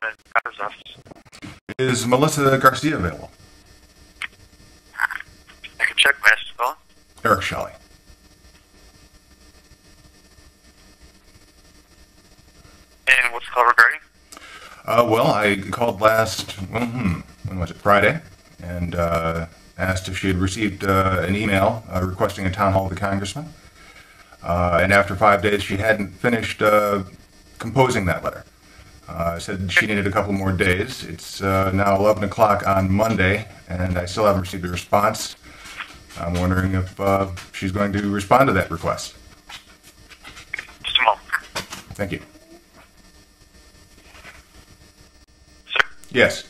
Carter's office. Is Melissa Garcia available? I can check call. Erik Shelley. And what's the call regarding? Uh, well, I called last, hmm, when was it, Friday, and uh, asked if she had received uh, an email uh, requesting a town hall with the congressman. Uh, and after five days, she hadn't finished uh, composing that letter. Uh, said she needed a couple more days. It's uh, now 11 o'clock on Monday, and I still haven't received a response. I'm wondering if uh, she's going to respond to that request. Just a moment. Thank you. Sir? Yes.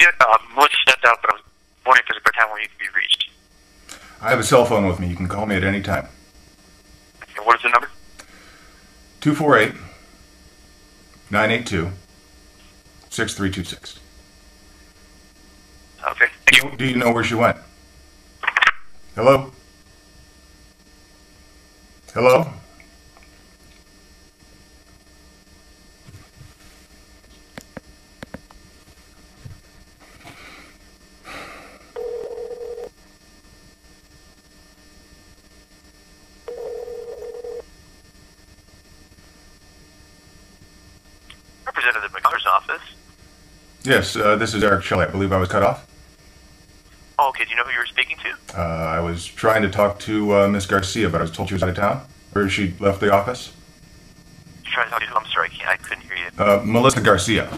Yeah, uh, Melissa stepped out, but I was wondering if there's a time when you can be reached. I have a cell phone with me. You can call me at any time. And what is the number? 248 982 6326. Okay, thank you. Do you know where she went? Hello? Hello? Representative McCotter's office. Yes, uh, this is Erik Shelley. I believe I was cut off. Oh, okay, do you know who you were speaking to? Uh, I was trying to talk to uh, Miss Garcia, but I was told she was out of town. Or she left the office. Trying to talk to I'm sorry, I, can't, I couldn't hear you. Uh, Melissa Garcia.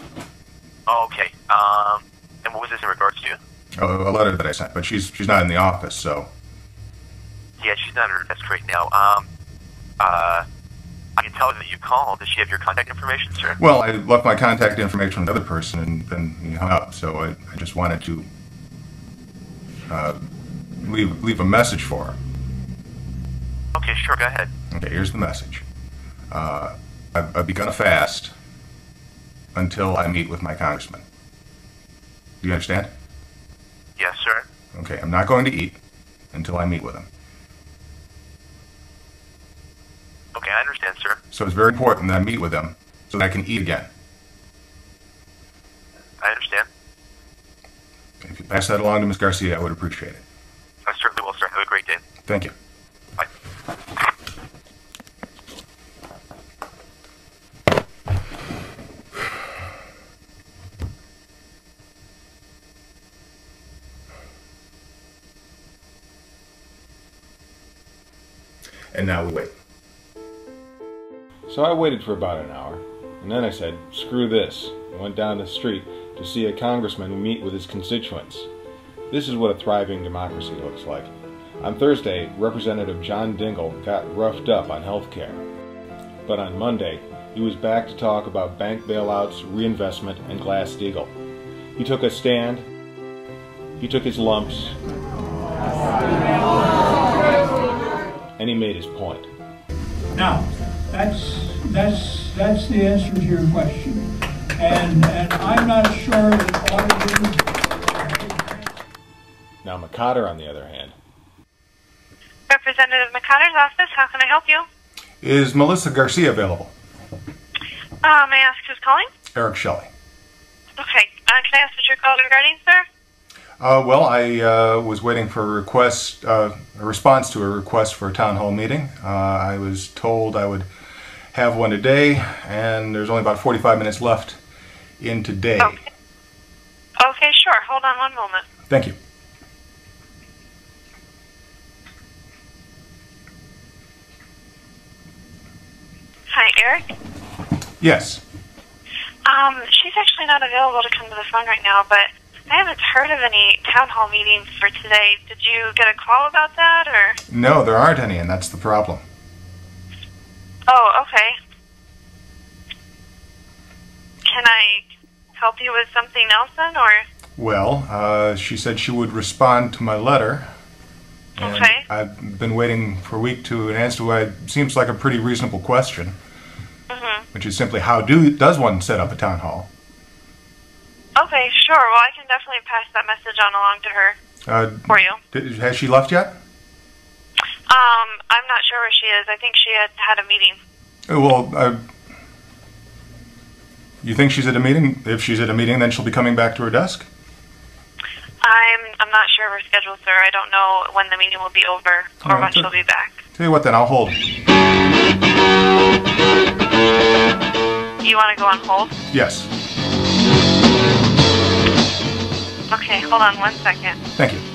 Oh, okay. Um, and what was this in regards to? Uh, a letter that I sent, but she's she's not in the office, so. Yeah, she's not at her desk right now. Um, uh, tell her that you called. Does she have your contact information, sir? Well, I left my contact information with another person, and then he hung up. So I, I just wanted to uh, leave leave a message for her. Okay, sure, go ahead. Okay, here's the message. Uh, I've, I've begun a fast until I meet with my congressman. Do you understand? Yes, sir. Okay, I'm not going to eat until I meet with him. Okay, I understand, sir. So it's very important that I meet with them so that I can eat again. I understand. If you pass that along to Ms. Garcia, I would appreciate it. I certainly will, sir. Have a great day. Thank you. Bye. And now we wait. So I waited for about an hour, and then I said, screw this, and went down the street to see a congressman meet with his constituents. This is what a thriving democracy looks like. On Thursday, Representative John Dingell got roughed up on health care. But on Monday, he was back to talk about bank bailouts, reinvestment, and Glass-Steagall. He took a stand, he took his lumps, and he made his point. Now, that's, that's, that's the answer to your question. And, and I'm not sure that auditors. Now McCotter, on the other hand, Representative McCotter's office, how can I help you? Is Melissa Garcia available? Uh, may I ask who's calling? Erik Shelley. Okay, uh, can I ask what you're calling regarding, sir? Uh, well, I uh, was waiting for a request, uh, a response to a request for a town hall meeting. Uh, I was told I would have one today, and there's only about 45 minutes left in today. Okay. Okay, sure. Hold on one moment. Thank you. Hi, Erik. Yes. Um, she's actually not available to come to the phone right now, but I haven't heard of any town hall meetings for today. Did you get a call about that, or? No, there aren't any, and that's the problem. Oh, okay. Can I help you with something else then, or? Well, uh, she said she would respond to my letter. Okay. I've been waiting for a week to an answer to what seems like a pretty reasonable question, Mm-hmm. which is simply how do does one set up a town hall? Okay, sure. Well, I can definitely pass that message on along to her Uh, for you. did, has she left yet? Um, I'm not sure where she is. I think she had had a meeting. Uh, Well, uh, You think she's at a meeting? If she's at a meeting, then she'll be coming back to her desk? I'm I'm not sure of her schedule, sir. I don't know when the meeting will be over or Alright, when she'll be back. Tell you what, then I'll hold. You want to go on hold? Yes. Okay, hold on one second. Thank you.